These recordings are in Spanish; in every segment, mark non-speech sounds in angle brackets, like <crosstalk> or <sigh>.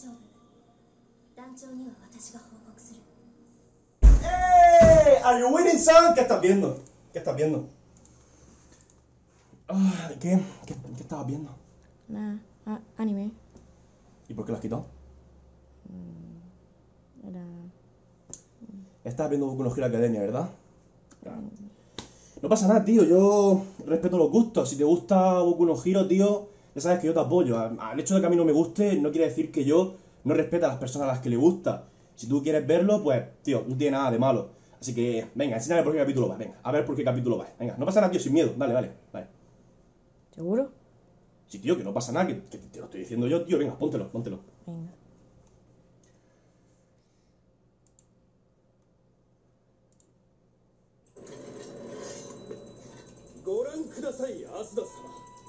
丈夫団長には私が報告する ¡Eh! ¿Are you winning, son? ¿Qué estás viendo? ¿Qué estás viendo? Ah, ¿qué? ¿Qué, qué estabas viendo? Nada, ah, anime. ¿Y por qué lo has quitado? Era. Estás viendo Boku no Hero Academia, ¿verdad? No pasa nada, tío. Yo respeto los gustos. Si te gusta Boku no Hero, tío, ya sabes que yo te apoyo. Al hecho de que a mí no me guste, no quiere decir que yo no respete a las personas a las que le gusta. Si tú quieres verlo, pues, tío, no tiene nada de malo. Así que, venga, enséñame por qué capítulo va. Venga, a ver por qué capítulo va. Venga, no pasa nada, tío, sin miedo. Dale, dale, vale. ¿Seguro? Sí, tío, que no pasa nada, que, que te lo estoy diciendo yo, tío. Venga, póntelo, póntelo. Venga.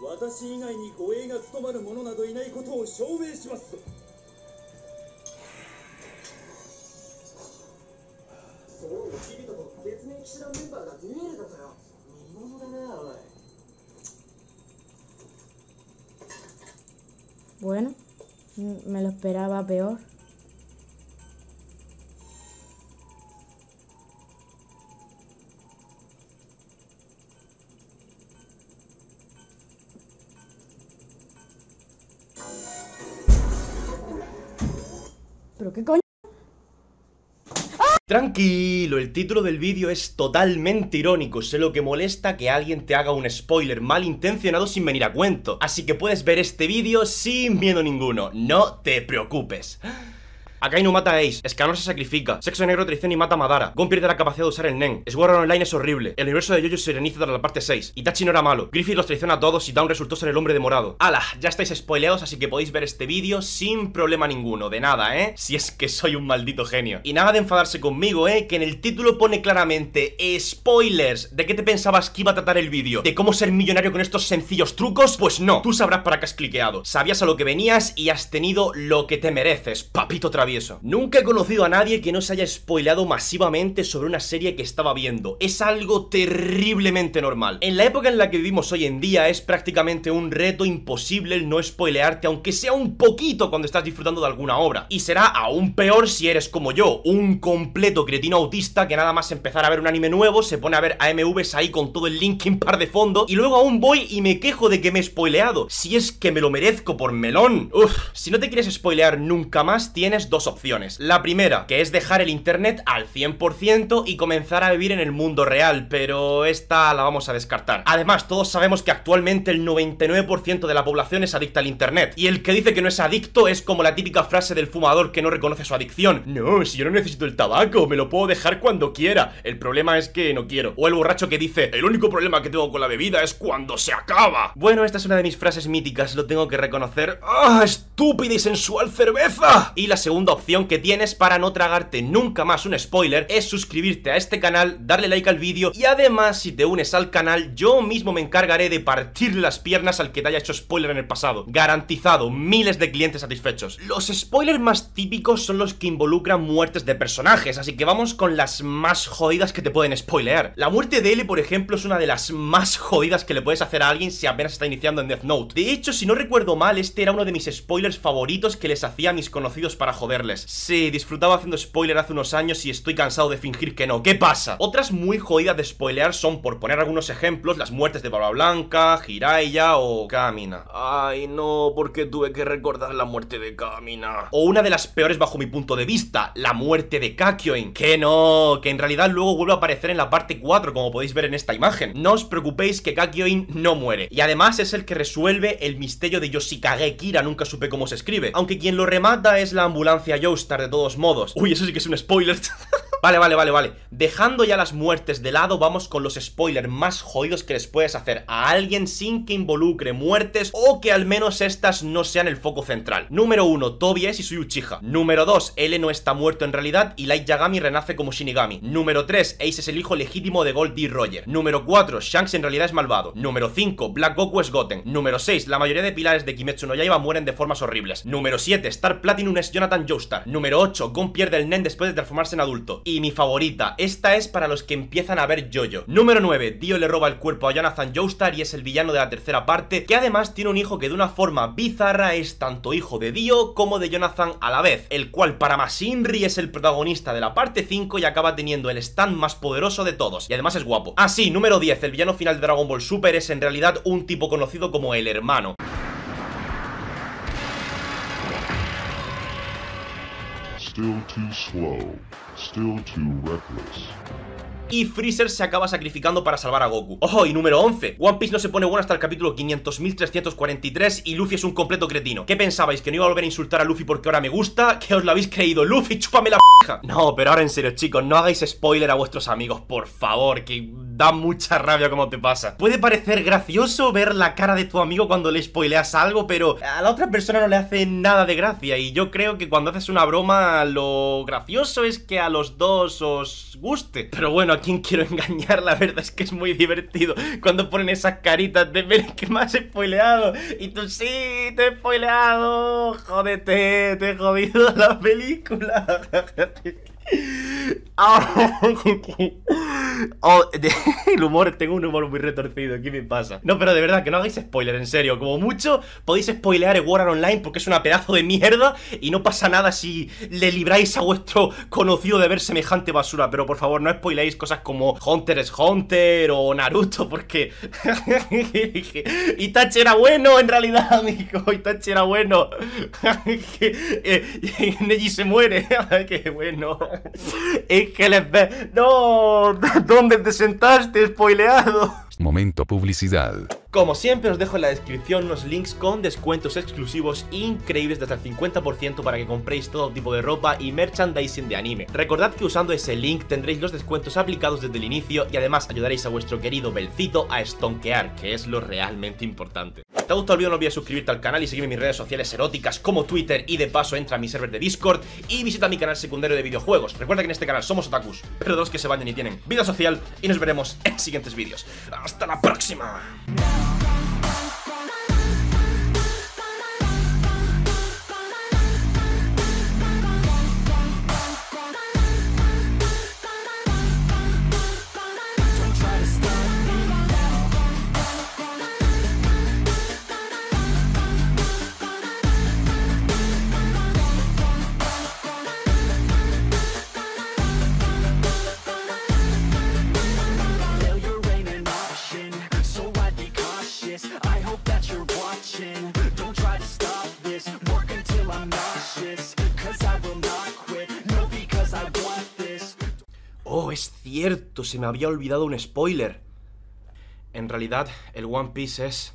私以外に護衛が務まる者などいないことを証明します。そうキリトと別名騎士団メンバーがデュエルだとよ見ものだなおい。Bueno, mm, me lo esperaba peor. ¿Pero qué coño? Tranquilo, el título del vídeo es totalmente irónico, sé lo que molesta que alguien te haga un spoiler malintencionado sin venir a cuento, así que puedes ver este vídeo sin miedo ninguno, no te preocupes. Akainu mata a Ace, Escanor se sacrifica, Sexo Negro traiciona y mata a Madara, Gon pierde la capacidad de usar el Nen, Sword Online es horrible, el universo de Jojo se reinicia tras la parte 6, Itachi no era malo, Griffith los traiciona a todos y Dawn resultó ser el hombre de morado. ¡Hala! Ya estáis spoileados, así que podéis ver este vídeo sin problema ninguno, de nada, ¿eh? Si es que soy un maldito genio. Y nada de enfadarse conmigo, ¿eh? Que en el título pone claramente spoilers. ¿De qué te pensabas que iba a tratar el vídeo? ¿De cómo ser millonario con estos sencillos trucos? Pues no, tú sabrás para qué has cliqueado. Sabías a lo que venías y has tenido lo que te mereces, papito travieso. Nunca he conocido a nadie que no se haya spoileado masivamente sobre una serie que estaba viendo. Es algo terriblemente normal. En la época en la que vivimos hoy en día es prácticamente un reto imposible el no spoilearte, aunque sea un poquito cuando estás disfrutando de alguna obra. Y será aún peor si eres como yo, un completo cretino autista que nada más empezar a ver un anime nuevo se pone a ver AMVs ahí con todo el Linkin Par de fondo y luego aún voy y me quejo de que me he spoileado. Si es que me lo merezco por melón. Uf, si no te quieres spoilear nunca más, tienes dos opciones. La primera, que es dejar el internet al 100% y comenzar a vivir en el mundo real, pero esta la vamos a descartar. Además, todos sabemos que actualmente el 99% de la población es adicta al internet. Y el que dice que no es adicto es como la típica frase del fumador que no reconoce su adicción. No, si yo no necesito el tabaco, me lo puedo dejar cuando quiera. El problema es que no quiero. O el borracho que dice, el único problema que tengo con la bebida es cuando se acaba. Bueno, esta es una de mis frases míticas, lo tengo que reconocer. ¡Ah, estúpida y sensual cerveza! Y la segunda opción que tienes para no tragarte nunca más un spoiler es suscribirte a este canal, darle like al vídeo y además si te unes al canal yo mismo me encargaré de partir las piernas al que te haya hecho spoiler en el pasado. Garantizado, miles de clientes satisfechos. Los spoilers más típicos son los que involucran muertes de personajes, así que vamos con las más jodidas que te pueden spoilear. La muerte de L, por ejemplo, es una de las más jodidas que le puedes hacer a alguien si apenas está iniciando en Death Note. De hecho, si no recuerdo mal, este era uno de mis spoilers favoritos que les hacía a mis conocidos para joderles. Sí, disfrutaba haciendo spoiler hace unos años y estoy cansado de fingir que no. ¿Qué pasa? Otras muy jodidas de spoilear son, por poner algunos ejemplos, las muertes de Barba Blanca, Jiraiya o Kamina. Ay, no, porque tuve que recordar la muerte de Kamina. O una de las peores bajo mi punto de vista, la muerte de Kakyoin. Que no, que en realidad luego vuelve a aparecer en la parte 4, como podéis ver en esta imagen. No os preocupéis que Kakyoin no muere. Y además es el que resuelve el misterio de Yoshikage Kira, nunca supe cómo se escribe. Aunque quien lo remata es la ambulancia Joestar de todos modos. Uy, eso sí que es un spoiler. <laughs> Vale, vale, vale, vale. Dejando ya las muertes de lado, vamos con los spoilers más jodidos que les puedes hacer a alguien sin que involucre muertes o que al menos estas no sean el foco central. Número 1, Tobi es y soy Uchiha. Número 2, L no está muerto en realidad y Light Yagami renace como Shinigami. Número 3, Ace es el hijo legítimo de Gold D. Roger. Número 4, Shanks en realidad es malvado. Número 5, Black Goku es Goten. Número 6, la mayoría de pilares de Kimetsu no Yaiba mueren de formas horribles. Número 7, Star Platinum es Jonathan Joestar. Número 8, Gon pierde el Nen después de transformarse en adulto. Mi favorita, esta es para los que empiezan a ver Jojo. Número 9, Dio le roba el cuerpo a Jonathan Joestar y es el villano de la tercera parte, que además tiene un hijo que de una forma bizarra es tanto hijo de Dio como de Jonathan a la vez, el cual para Masinri es el protagonista de la parte 5 y acaba teniendo el stand más poderoso de todos, y además es guapo. Así, ah, número 10, el villano final de Dragon Ball Super es en realidad un tipo conocido como el hermano. Y Freezer se acaba sacrificando para salvar a Goku. ¡Ojo! Y número 11. One Piece no se pone bueno hasta el capítulo 500.343 y Luffy es un completo cretino. ¿Qué pensabais? ¿Que no iba a volver a insultar a Luffy porque ahora me gusta? ¿Que os lo habéis creído? Luffy, chúpame la no, pero ahora en serio, chicos, no hagáis spoiler a vuestros amigos, por favor, que da mucha rabia como te pasa. Puede parecer gracioso ver la cara de tu amigo cuando le spoileas algo, pero a la otra persona no le hace nada de gracia. Y yo creo que cuando haces una broma, lo gracioso es que a los dos os guste. Pero bueno, quién quiero engañar, la verdad es que es muy divertido cuando ponen esas caritas de ver que me has spoileado y tú sí, te he spoileado, jódete, te he jodido la película. <laughs> verdik. <laughs> Oh, <laughs> el humor, tengo un humor muy retorcido, ¿qué me pasa? No, pero de verdad, que no hagáis spoiler, en serio Como mucho, podéis spoilear el War Online porque es una pedazo de mierda Y no pasa nada si le libráis a vuestro conocido de ver semejante basura Pero por favor, no spoileéis cosas como Hunter es Hunter o Naruto Porque <laughs> Itachi era bueno en realidad, amigo Itachi era bueno. Eh, Neji se muere Qué bueno. Es que les ve... ¡No! <laughs> ¿Dónde te sentaste, spoileado? Momento publicidad. Como siempre os dejo en la descripción unos links con descuentos exclusivos increíbles de hasta el 50% para que compréis todo tipo de ropa y merchandising de anime. Recordad que usando ese link tendréis los descuentos aplicados desde el inicio y además ayudaréis a vuestro querido Belcito a stonkear, que es lo realmente importante. ¿Te ha gustado el vídeo? No olvides suscribirte al canal y seguirme en mis redes sociales eróticas como Twitter y de paso entra a mi server de Discord y visita mi canal secundario de videojuegos. Recuerda que en este canal somos otakus, pero de los que se bañan y tienen vida social y nos veremos en siguientes vídeos. ¡Hasta la próxima! Cierto, se me había olvidado un spoiler. En realidad, el One Piece es...